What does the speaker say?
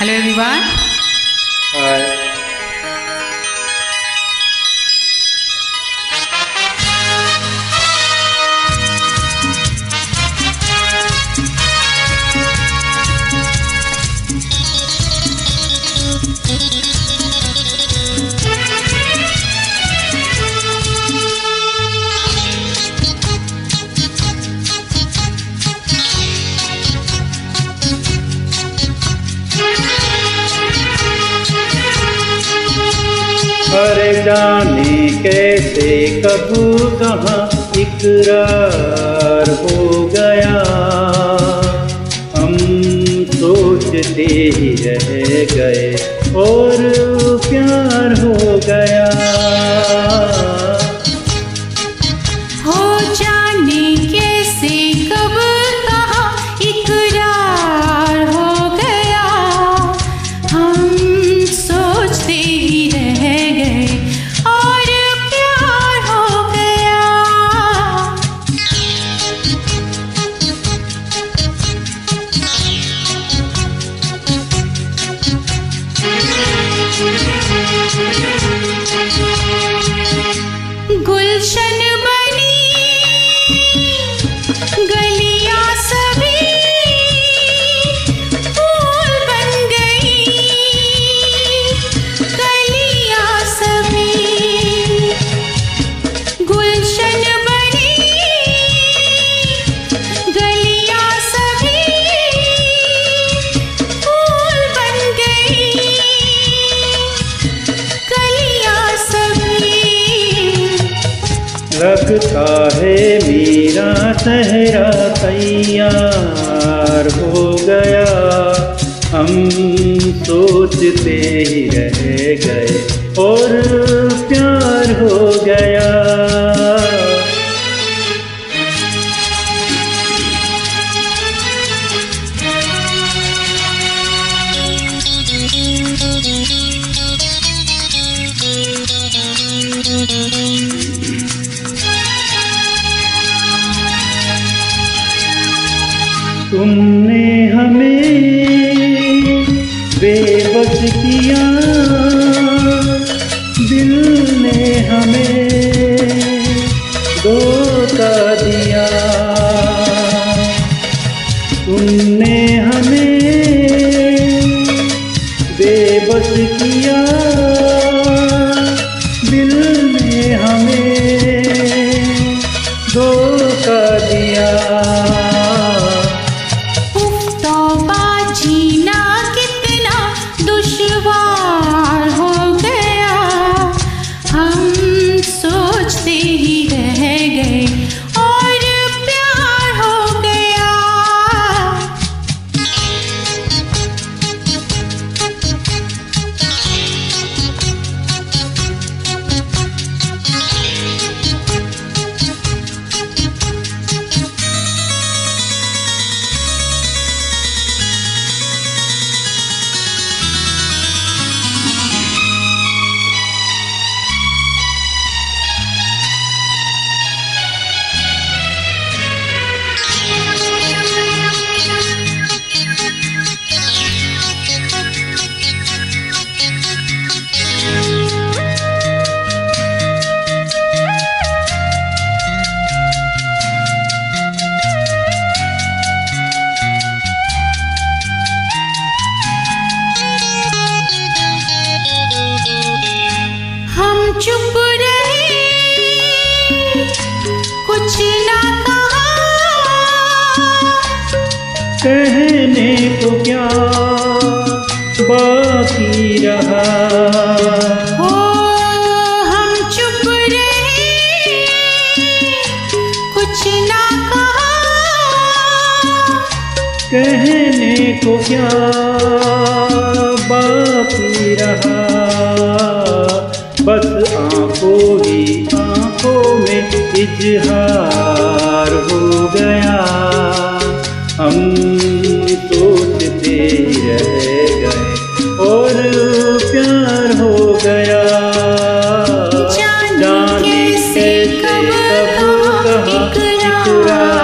Hello everyone hi जाने कैसे कब कहाँ इकरार हो गया। हम सोचते ही रह गए और गुलशन बनी लगता है मेरा सहरा तैयार हो गया। हम सोचते ही रह गए और प्यार हो गया। तुमने हमें बेबस किया। दिल ने हमें धोखा दिया। तुमने हमें बेबस किया। चुप रहे। कुछ ना कहा। कहने को क्या बाकी रहा? हो हम चुप रहे। कुछ ना कहा। कहने को क्या बाकी रहा? बस कोई आँखों में इजहार हो गया। हम सोचते रह गए और प्यार हो गया। जाने कैसे कब कहा इकरार?